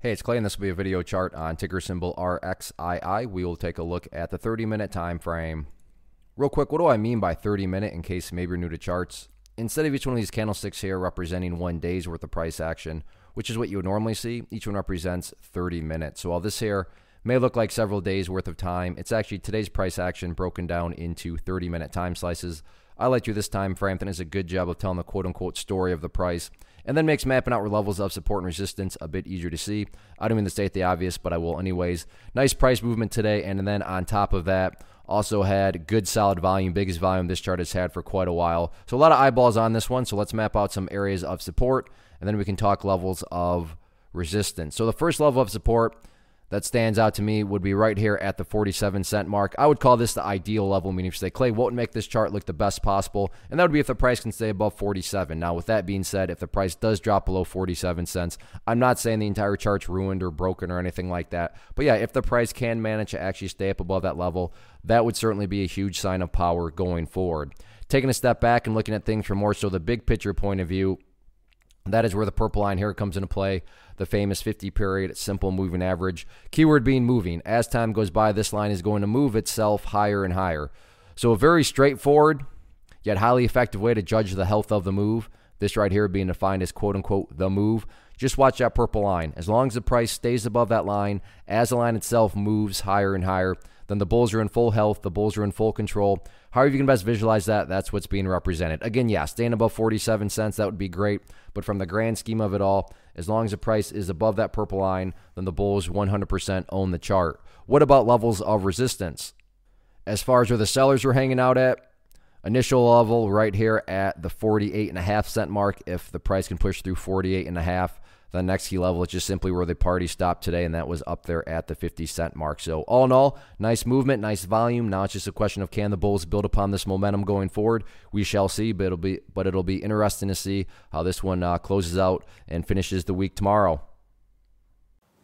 Hey, it's Clay, and this will be a video chart on ticker symbol RXII. We will take a look at the 30 minute time frame. Real quick, what do I mean by 30 minute in case maybe you're new to charts? Instead of each one of these candlesticks here representing one day's worth of price action, which is what you would normally see, each one represents 30 minutes. So while this here may look like several days worth of time, it's actually today's price action broken down into 30 minute time slices. I like you this time frame. That is a good job of telling the quote unquote story of the price and then makes mapping out levels of support and resistance a bit easier to see. I don't mean to state the obvious, but I will anyways. Nice price movement today, and then on top of that, also had good solid volume, biggest volume this chart has had for quite a while. So a lot of eyeballs on this one. So let's map out some areas of support, and then we can talk levels of resistance. So the first level of support that stands out to me would be right here at the 47 cent mark. I would call this the ideal level, meaning if you say, Clay, what would make this chart look the best possible? And that would be if the price can stay above 47. Now, with that being said, if the price does drop below 47 cents, I'm not saying the entire chart's ruined or broken or anything like that. But yeah, if the price can manage to actually stay up above that level, that would certainly be a huge sign of power going forward. Taking a step back and looking at things from more so the big picture point of view, that is where the purple line here comes into play, the famous 50 period simple moving average. Keyword being moving. As time goes by, this line is going to move itself higher and higher. So, a very straightforward yet highly effective way to judge the health of the move. This right here being defined as quote unquote the move. Just watch that purple line. As long as the price stays above that line, as the line itself moves higher and higher, then the bulls are in full health, the bulls are in full control. However, you can best visualize that, that's what's being represented. Again, yeah, staying above 47 cents, that would be great. But from the grand scheme of it all, as long as the price is above that purple line, then the bulls 100% own the chart. What about levels of resistance? As far as where the sellers were hanging out at, initial level right here at the 48 and a half cent mark if the price can push through 48 and a half the next key level is just simply where the party stopped today, and that was up there at the 50 cent mark. So, all in all, nice movement, nice volume. Now it's just a question of can the Bulls build upon this momentum going forward? We shall see, but it'll be but it'll be interesting to see how this one uh, closes out and finishes the week tomorrow.